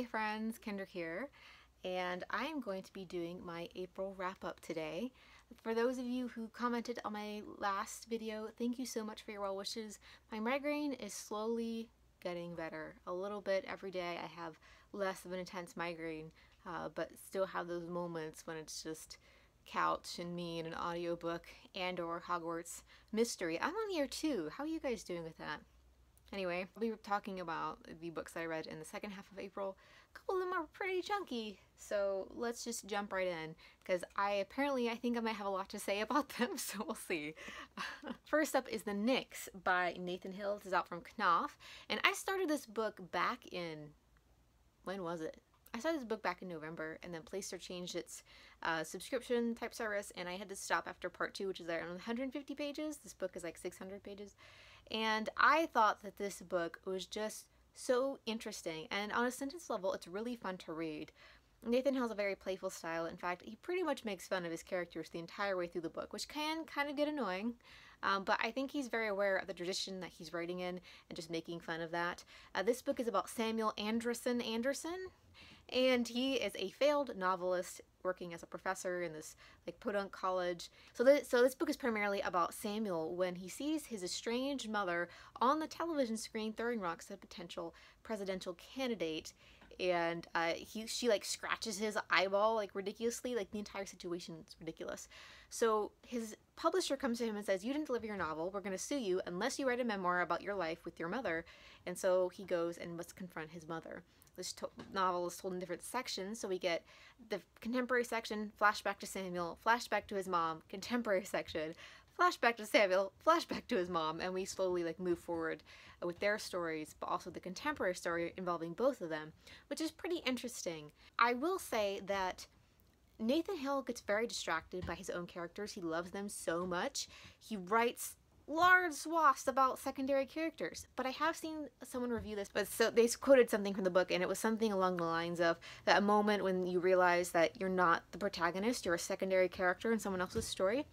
Hey friends, Kendra here, and I am going to be doing my April wrap up today. For those of you who commented on my last video, thank you so much for your well wishes. My migraine is slowly getting better. A little bit every day I have less of an intense migraine, uh, but still have those moments when it's just couch and me and an audiobook and or Hogwarts mystery. I'm on year two. How are you guys doing with that? Anyway, I'll be talking about the books I read in the second half of April. A couple of them are pretty chunky, so let's just jump right in because I apparently I think I might have a lot to say about them, so we'll see. First up is The Nix by Nathan Hill. This is out from Knopf, and I started this book back in when was it? I started this book back in November, and then Playster changed its uh, subscription type service, and I had to stop after part two, which is around 150 pages. This book is like 600 pages. And I thought that this book was just so interesting, and on a sentence level, it's really fun to read. Nathan has a very playful style. In fact, he pretty much makes fun of his characters the entire way through the book, which can kind of get annoying. Um, but I think he's very aware of the tradition that he's writing in and just making fun of that. Uh, this book is about Samuel Anderson Anderson, and he is a failed novelist working as a professor in this like podunk college. So this, so this book is primarily about Samuel when he sees his estranged mother on the television screen throwing rocks at a potential presidential candidate. And uh, he she like scratches his eyeball like ridiculously like the entire situation is ridiculous. So his publisher comes to him and says you didn't deliver your novel. We're going to sue you unless you write a memoir about your life with your mother. And so he goes and must confront his mother this novel is told in different sections. So we get the contemporary section, flashback to Samuel, flashback to his mom, contemporary section, flashback to Samuel, flashback to his mom, and we slowly like move forward with their stories, but also the contemporary story involving both of them, which is pretty interesting. I will say that Nathan Hill gets very distracted by his own characters. He loves them so much. He writes large swaths about secondary characters. But I have seen someone review this, but so they quoted something from the book, and it was something along the lines of that moment when you realize that you're not the protagonist, you're a secondary character in someone else's story.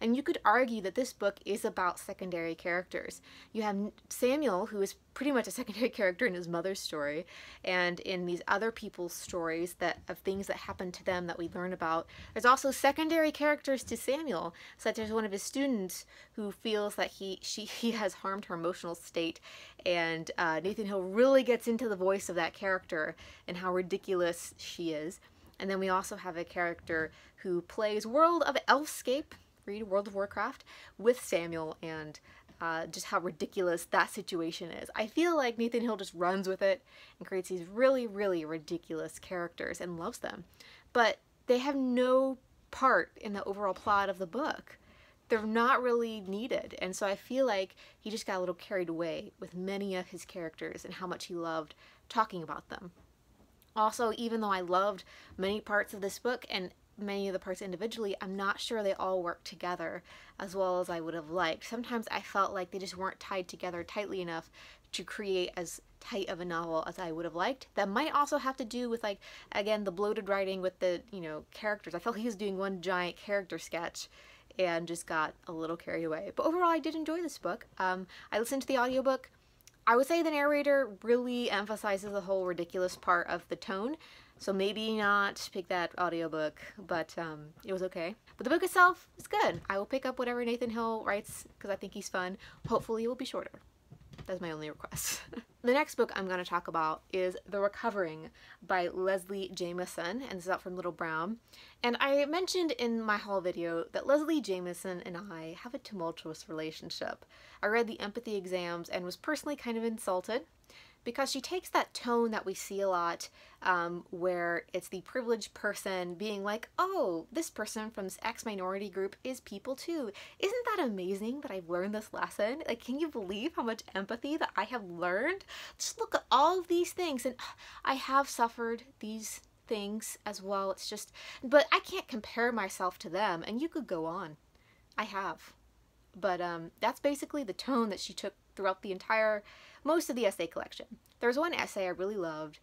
And you could argue that this book is about secondary characters. You have Samuel, who is pretty much a secondary character in his mother's story, and in these other people's stories that of things that happen to them that we learn about. There's also secondary characters to Samuel, such as one of his students who feels that he she he has harmed her emotional state, and uh, Nathan Hill really gets into the voice of that character and how ridiculous she is. And then we also have a character who plays World of Elfscape, read World of Warcraft with Samuel and uh, just how ridiculous that situation is. I feel like Nathan Hill just runs with it and creates these really, really ridiculous characters and loves them. But they have no part in the overall plot of the book. They're not really needed. And so I feel like he just got a little carried away with many of his characters and how much he loved talking about them. Also, even though I loved many parts of this book and many of the parts individually, I'm not sure they all work together as well as I would have liked. Sometimes I felt like they just weren't tied together tightly enough to create as tight of a novel as I would have liked. That might also have to do with like again the bloated writing with the, you know, characters. I felt he was doing one giant character sketch and just got a little carried away. But overall I did enjoy this book. Um, I listened to the audiobook. I would say the narrator really emphasizes the whole ridiculous part of the tone. So maybe not pick that audiobook, but um, it was okay. But the book itself is good. I will pick up whatever Nathan Hill writes because I think he's fun. Hopefully it will be shorter. That's my only request. the next book I'm going to talk about is The Recovering by Leslie Jamison, and this is out from Little Brown. And I mentioned in my haul video that Leslie Jamison and I have a tumultuous relationship. I read the empathy exams and was personally kind of insulted because she takes that tone that we see a lot um, where it's the privileged person being like, oh, this person from this X minority group is people too. Isn't that amazing that I've learned this lesson? Like, can you believe how much empathy that I have learned? Just look at all of these things and I have suffered these things as well. It's just, but I can't compare myself to them and you could go on. I have. But um, that's basically the tone that she took throughout the entire most of the essay collection. There's one essay I really loved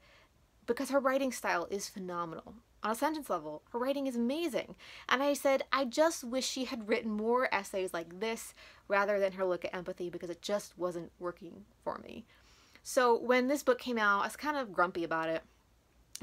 because her writing style is phenomenal. On a sentence level, her writing is amazing. And I said, I just wish she had written more essays like this rather than her look at empathy because it just wasn't working for me. So when this book came out, I was kind of grumpy about it.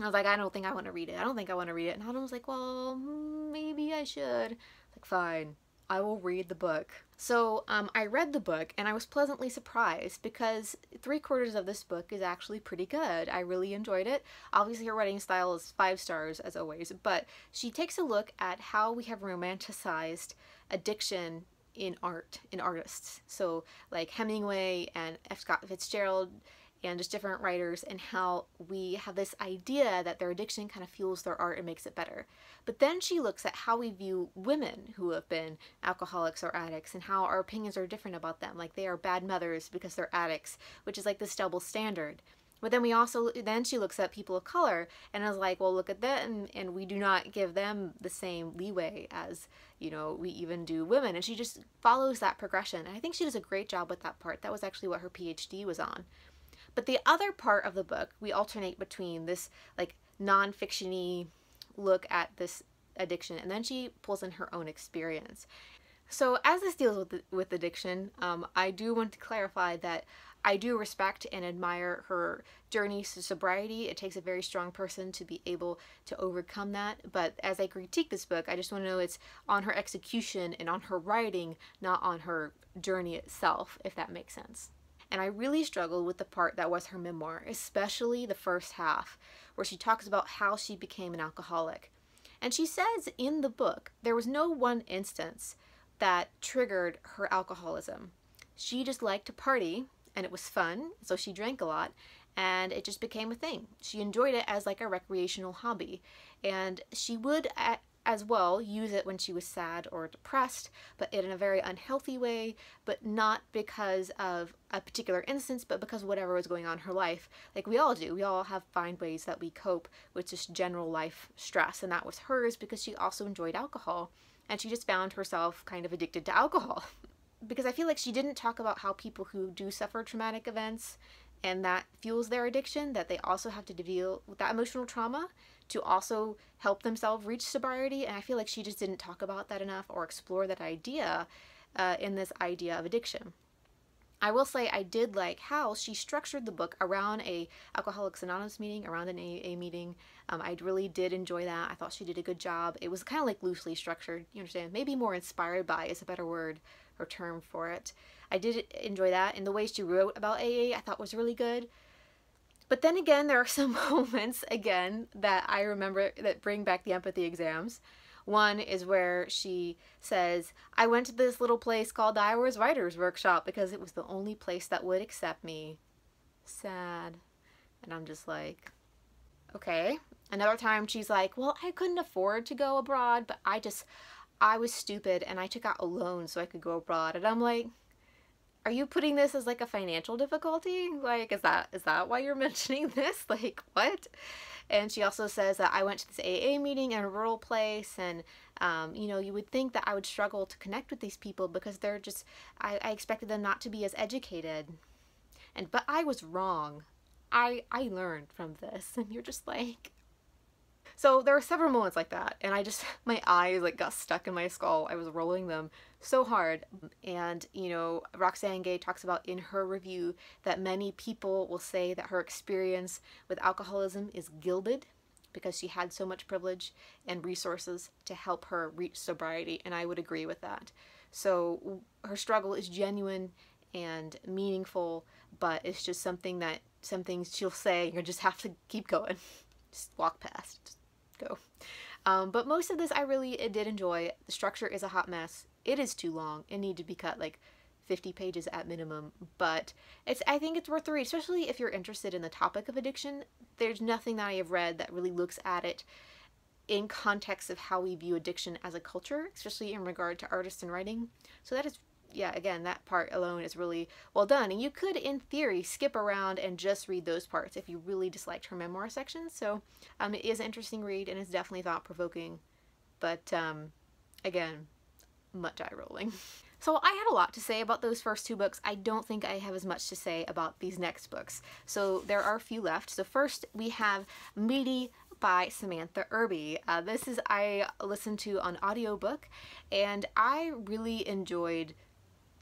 I was like, I don't think I want to read it. I don't think I want to read it. And Autumn was like, well, maybe I should. Like, fine, I will read the book. So um, I read the book and I was pleasantly surprised because three quarters of this book is actually pretty good. I really enjoyed it. Obviously, her writing style is five stars as always, but she takes a look at how we have romanticized addiction in art, in artists. So, like Hemingway and F. Scott Fitzgerald and just different writers and how we have this idea that their addiction kind of fuels their art and makes it better. But then she looks at how we view women who have been alcoholics or addicts and how our opinions are different about them. Like they are bad mothers because they're addicts, which is like this double standard. But then we also then she looks at people of color and is like, well, look at them, and we do not give them the same leeway as you know we even do women. And she just follows that progression. And I think she does a great job with that part. That was actually what her PhD was on. But the other part of the book, we alternate between this like non-fictiony look at this addiction, and then she pulls in her own experience. So as this deals with with addiction, um, I do want to clarify that I do respect and admire her journey to sobriety. It takes a very strong person to be able to overcome that. But as I critique this book, I just want to know it's on her execution and on her writing, not on her journey itself, if that makes sense and I really struggled with the part that was her memoir, especially the first half, where she talks about how she became an alcoholic. And she says in the book there was no one instance that triggered her alcoholism. She just liked to party and it was fun, so she drank a lot and it just became a thing. She enjoyed it as like a recreational hobby. And she would as well use it when she was sad or depressed, but in a very unhealthy way, but not because of a particular instance, but because whatever was going on in her life. Like we all do. We all have find ways that we cope with just general life stress, and that was hers because she also enjoyed alcohol. And she just found herself kind of addicted to alcohol. because I feel like she didn't talk about how people who do suffer traumatic events and that fuels their addiction, that they also have to deal with that emotional trauma to also help themselves reach sobriety. And I feel like she just didn't talk about that enough or explore that idea uh, in this idea of addiction. I will say I did like how she structured the book around a Alcoholics Anonymous meeting, around an AA meeting. Um, I really did enjoy that. I thought she did a good job. It was kind of like loosely structured, you understand? Maybe more inspired by is a better word or term for it. I did enjoy that, and the way she wrote about AA I thought was really good. But then again, there are some moments, again, that I remember that bring back the empathy exams. One is where she says, I went to this little place called the Iowa's Writers Workshop because it was the only place that would accept me. Sad. And I'm just like, okay. Another time she's like, well, I couldn't afford to go abroad, but I just, I was stupid and I took out a loan so I could go abroad. And I'm like, are you putting this as like a financial difficulty? Like, is that is that why you're mentioning this? Like, what? And she also says that I went to this AA meeting in a rural place, and um, you know, you would think that I would struggle to connect with these people because they're just, I, I expected them not to be as educated, and but I was wrong. I I learned from this, and you're just like, so there were several moments like that, and I just, my eyes like got stuck in my skull. I was rolling them so hard. And, you know, Roxane Gay talks about in her review that many people will say that her experience with alcoholism is gilded because she had so much privilege and resources to help her reach sobriety, and I would agree with that. So her struggle is genuine and meaningful, but it's just something that some things she'll say, you just have to keep going. Just walk past. Just go. Um, but most of this I really did enjoy. The structure is a hot mess. It is too long. It need to be cut like 50 pages at minimum, but it's I think it's worth the read, especially if you're interested in the topic of addiction. There's nothing that I have read that really looks at it in context of how we view addiction as a culture, especially in regard to artists and writing. So that is yeah, again, that part alone is really well done. And you could, in theory, skip around and just read those parts if you really disliked her memoir section. So um, it is an interesting read and it's definitely thought provoking. But um, again, much eye rolling. So I had a lot to say about those first two books. I don't think I have as much to say about these next books. So there are a few left. So first we have Meaty by Samantha Irby. Uh, this is I listened to on audiobook and I really enjoyed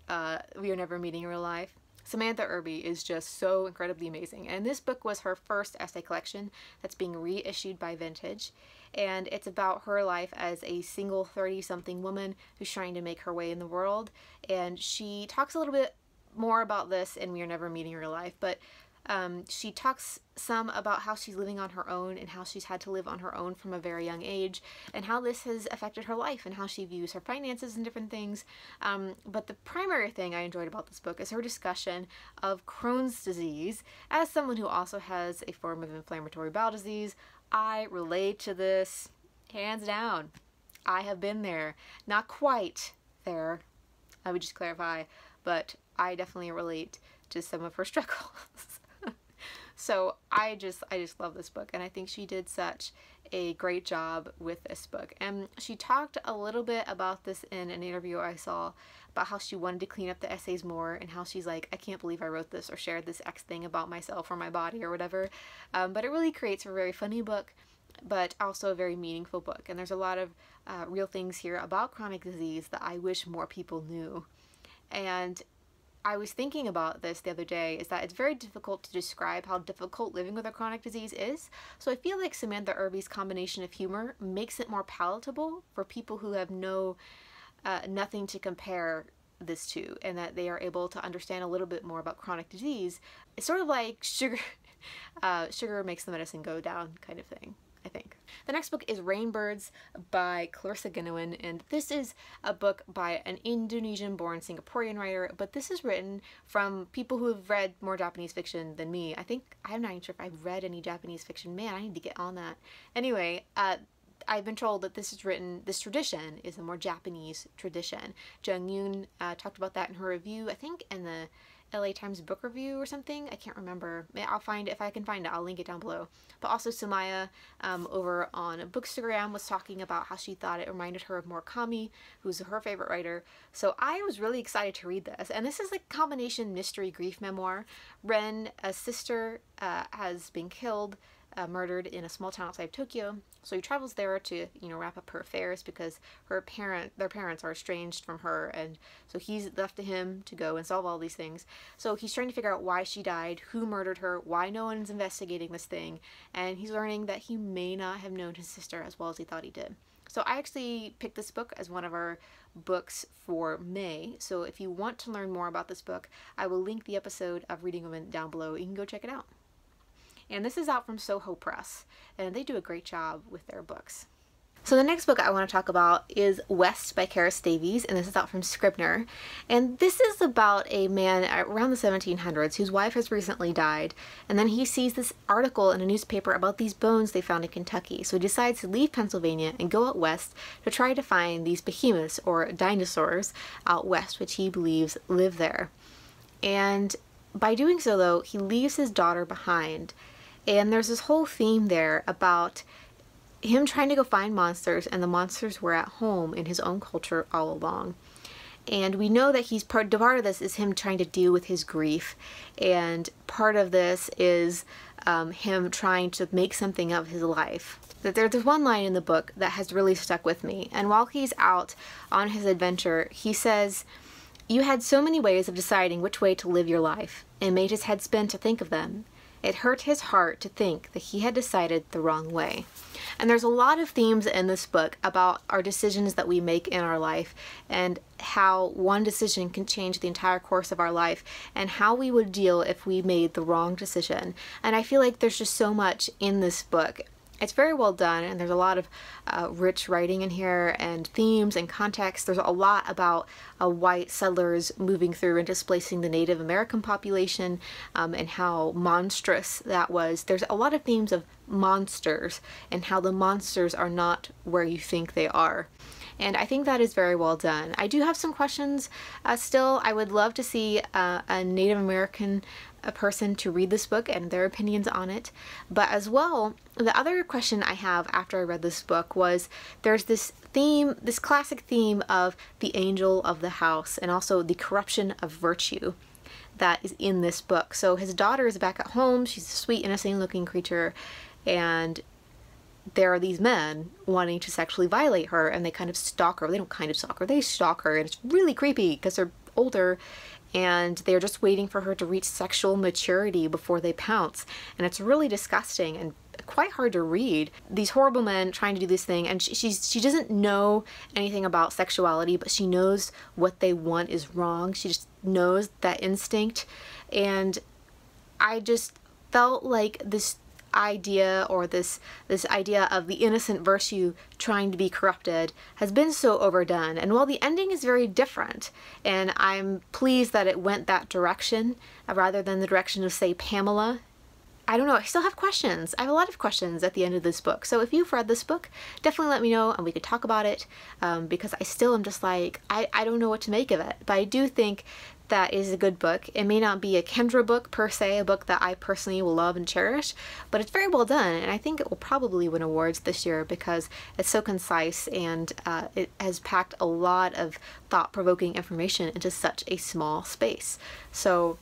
uh, We Are Never Meeting in Real Life. Samantha Irby is just so incredibly amazing. And this book was her first essay collection that's being reissued by Vintage. And it's about her life as a single 30 something woman who's trying to make her way in the world. And she talks a little bit more about this in We Are Never Meeting Real Life, but um, she talks some about how she's living on her own and how she's had to live on her own from a very young age and how this has affected her life and how she views her finances and different things. Um, but the primary thing I enjoyed about this book is her discussion of Crohn's disease. As someone who also has a form of inflammatory bowel disease, I relate to this hands down. I have been there. Not quite there, I would just clarify, but I definitely relate to some of her struggles. So I just I just love this book and I think she did such a great job with this book. And she talked a little bit about this in an interview I saw about how she wanted to clean up the essays more and how she's like, I can't believe I wrote this or shared this X thing about myself or my body or whatever. Um, but it really creates a very funny book, but also a very meaningful book. And there's a lot of uh, real things here about chronic disease that I wish more people knew. And I was thinking about this the other day is that it's very difficult to describe how difficult living with a chronic disease is. So I feel like Samantha Irby's combination of humor makes it more palatable for people who have no uh, nothing to compare this to and that they are able to understand a little bit more about chronic disease. It's sort of like sugar uh, sugar makes the medicine go down kind of thing. I think. The next book is Rainbirds by Clarissa Goenawan, and this is a book by an Indonesian-born Singaporean writer, but this is written from people who have read more Japanese fiction than me. I think, I'm not even sure if I've read any Japanese fiction. Man, I need to get on that. Anyway, uh, I've been told that this is written, this tradition is a more Japanese tradition. Jung Yoon uh, talked about that in her review, I think in the LA Times book review or something. I can't remember. I'll find if I can find it. I'll link it down below. But also Sumaya um, over on Bookstagram was talking about how she thought it reminded her of Murakami, who's her favorite writer. So I was really excited to read this. And this is a combination mystery grief memoir. Ren, a sister, uh, has been killed uh, murdered in a small town outside of Tokyo. So he travels there to, you know, wrap up her affairs because her parent, their parents are estranged from her, and so he's left to him to go and solve all these things. So he's trying to figure out why she died, who murdered her, why no one's investigating this thing, and he's learning that he may not have known his sister as well as he thought he did. So I actually picked this book as one of our books for May. So if you want to learn more about this book, I will link the episode of Reading Women down below. You can go check it out. And this is out from Soho Press, and they do a great job with their books. So the next book I want to talk about is West by Carys Davies, and this is out from Scribner. And this is about a man around the 1700s whose wife has recently died, and then he sees this article in a newspaper about these bones they found in Kentucky. So he decides to leave Pennsylvania and go out west to try to find these behemoths, or dinosaurs, out west, which he believes live there. And by doing so, though, he leaves his daughter behind and there's this whole theme there about him trying to go find monsters and the monsters were at home in his own culture all along. And we know that he's part, part of this is him trying to deal with his grief. And part of this is um, him trying to make something of his life. That there's one line in the book that has really stuck with me. And while he's out on his adventure, he says, You had so many ways of deciding which way to live your life, and made his head spin to think of them. It hurt his heart to think that he had decided the wrong way. And there's a lot of themes in this book about our decisions that we make in our life and how one decision can change the entire course of our life and how we would deal if we made the wrong decision. And I feel like there's just so much in this book it's very well done and there's a lot of uh, rich writing in here and themes and context. There's a lot about uh, white settlers moving through and displacing the Native American population um, and how monstrous that was. There's a lot of themes of monsters and how the monsters are not where you think they are and I think that is very well done. I do have some questions uh, still. I would love to see uh, a Native American a person to read this book and their opinions on it. But as well, the other question I have after I read this book was there's this theme, this classic theme of the angel of the house and also the corruption of virtue that is in this book. So his daughter is back at home. She's a sweet, innocent looking creature and there are these men wanting to sexually violate her and they kind of stalk her. They don't kind of stalk her, they stalk her and it's really creepy because they're older and they're just waiting for her to reach sexual maturity before they pounce. And it's really disgusting and quite hard to read. These horrible men trying to do this thing, and she, she's she doesn't know anything about sexuality, but she knows what they want is wrong. She just knows that instinct, and I just felt like this idea or this this idea of the innocent virtue trying to be corrupted has been so overdone. And while the ending is very different and I'm pleased that it went that direction uh, rather than the direction of say Pamela I don't know, I still have questions. I have a lot of questions at the end of this book. So if you've read this book, definitely let me know and we could talk about it um, because I still am just like, I, I don't know what to make of it. But I do think that is a good book. It may not be a Kendra book per se, a book that I personally will love and cherish, but it's very well done and I think it will probably win awards this year because it's so concise and uh, it has packed a lot of thought-provoking information into such a small space. So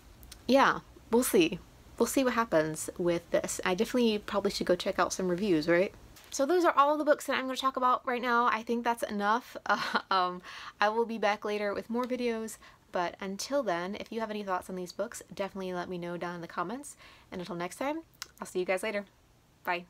yeah, we'll see we'll see what happens with this. I definitely probably should go check out some reviews, right? So those are all the books that I'm going to talk about right now. I think that's enough. Uh, um, I will be back later with more videos, but until then, if you have any thoughts on these books, definitely let me know down in the comments. And until next time, I'll see you guys later. Bye.